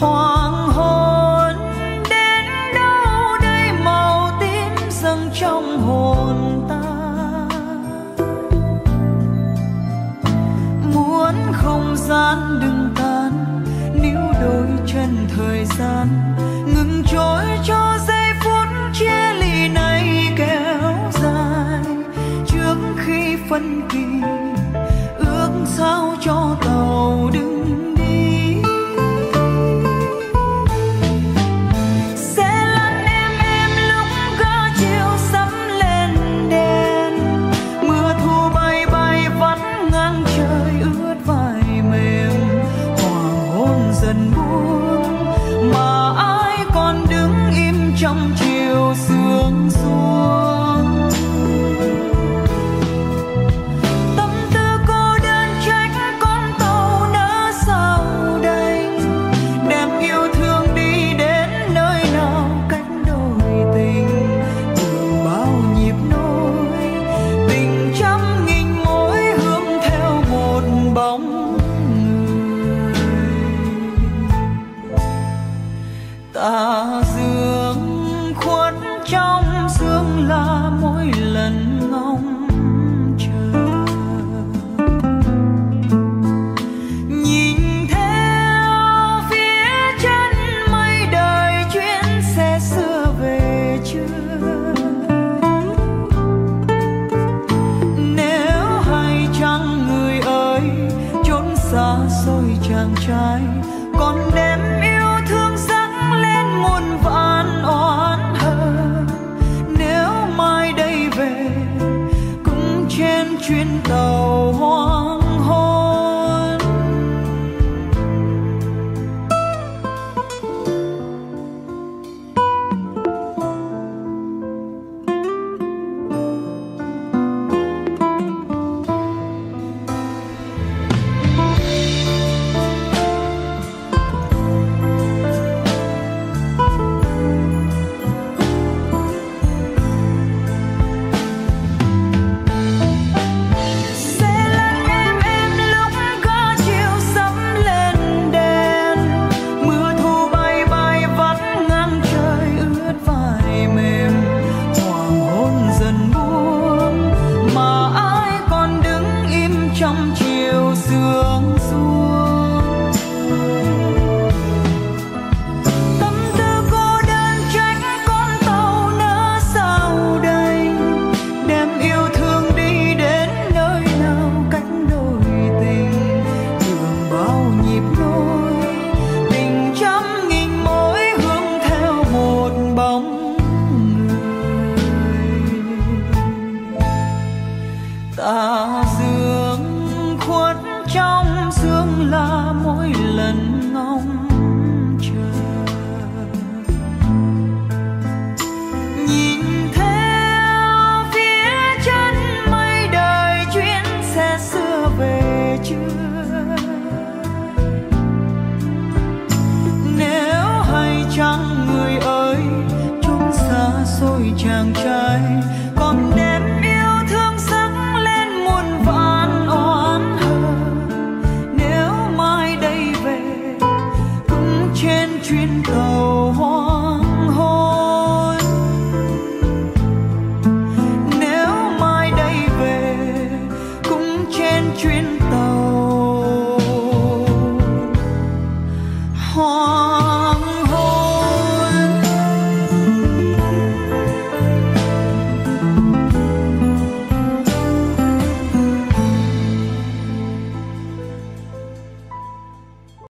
hoàng hôn đến đâu đây màu tím dâng trong hồn ta? Muốn không gian đừng tan, níu đôi chân thời gian, ngừng trôi cho giây phút chia ly này kéo dài. Trước khi phân kỳ, ước sao cho tàu đứng chàng trai, còn đem yêu thương dâng lên muôn vạn oán hờn. Nếu mai đây về, cũng trên chuyến tàu trong sương là mỗi lần ngóng chờ. Nhìn theo phía chân mây đời chuyến xe xưa về chưa nếu hay chăng người ơi chốn xa xôi chàng trai